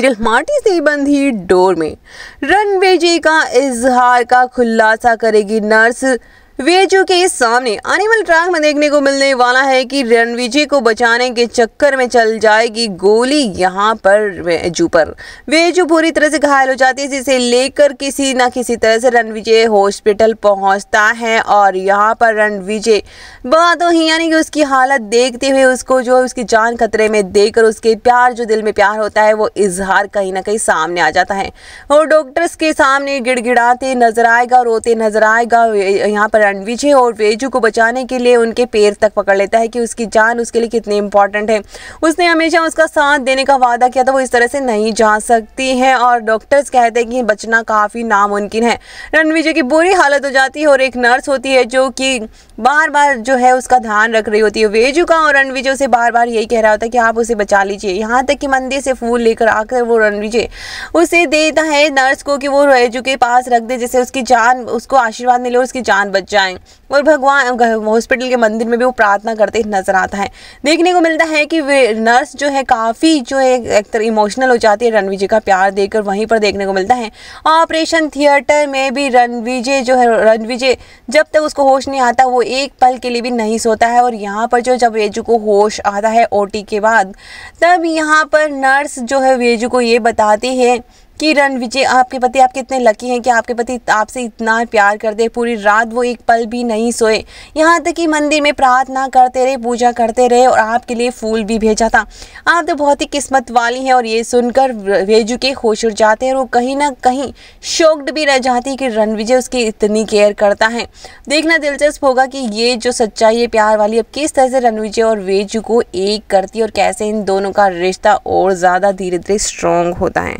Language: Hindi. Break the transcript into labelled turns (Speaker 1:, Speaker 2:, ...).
Speaker 1: सीरियल माटी से बंधी डोर में। रणवीर जी का इजहार का खुलासा करेगी नर्स वेजू के सामने एनिमल ट्रैक में देखने को मिलने वाला है कि रणविजय को बचाने के चक्कर में चल जाएगी गोली यहाँ पर वेजू पर। पूरी तरह से घायल हो जाती है, जिसे लेकर किसी ना किसी तरह से रणविजय हॉस्पिटल पहुँचता है और यहाँ पर रणविजय बात ही, यानी कि उसकी हालत देखते हुए उसको जो उसकी जान खतरे में देकर उसके प्यार, जो दिल में प्यार होता है, वो इजहार कहीं ना कहीं सामने आ जाता है। और डॉक्टर्स के सामने गिड़गिड़ाते नज़र आएगा, रोते नज़र आएगा, यहाँ पर रणविजय और वेजू को बचाने के लिए उनके पैर तक पकड़ लेता है कि उसकी जान उसके लिए कितनी इंपॉर्टेंट है। उसने हमेशा उसका साथ देने का वादा किया था, वो इस तरह से नहीं जा सकती है और डॉक्टर्स कहते हैं कि बचना काफ़ी नामुमकिन है। रणविजय की बुरी हालत हो जाती है और एक नर्स होती है जो कि बार बार जो है उसका ध्यान रख रही होती है। वेजू का और रणविजय उसे बार बार यही कह रहा होता है कि आप उसे बचा लीजिए। यहाँ तक कि मंदिर से फूल लेकर आकर वो रणविजय उसे देता है नर्स को कि वो वेजू के पास रख दे, जिससे उसकी जान, उसको आशीर्वाद मिले और उसकी जान बच जाए। और भगवान हॉस्पिटल के मंदिर में भी वो प्रार्थना करते नज़र आता है। देखने को मिलता है कि वे नर्स जो है, काफ़ी जो है, एक तरह इमोशनल हो जाती है रणविजय का प्यार देकर वहीं पर देखने को मिलता है ऑपरेशन थिएटर में भी रणविजय जो है रणविजय जब तक उसको होश नहीं आता, वो एक पल के लिए भी नहीं सोता है। और यहाँ पर जो, जब वेजू को होश आता है ओटी के बाद, तब यहाँ पर नर्स जो है, वेजू को ये बताती है कि रणविजय आपके पति, आप कितने लकी हैं कि आपके पति आपसे इतना प्यार करते पूरी रात वो एक पल भी नहीं सोए। यहाँ तक कि मंदिर में प्रार्थना करते रहे, पूजा करते रहे और आपके लिए फूल भी भेजा था। आप तो बहुत ही किस्मत वाली हैं और ये सुनकर वेजू के खुश उड़ जाते हैं और वो कहीं ना कहीं शोक्ड भी रह जाती है कि रणविजय उसकी इतनी केयर करता है। देखना दिलचस्प होगा कि ये जो सच्चाई है प्यार वाली अब किस तरह से रणविजय और वेजू को एक करती है और कैसे इन दोनों का रिश्ता और ज़्यादा धीरे धीरे स्ट्रॉन्ग होता है।